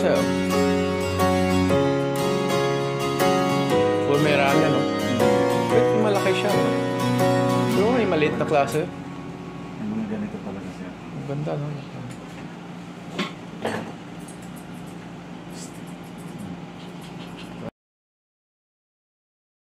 klase, oh. Pomeranian, no? Ba't malaki siya, oh? no? Pero may maliit na klase. Yung mga ganito talaga siya. Ang ganda, no?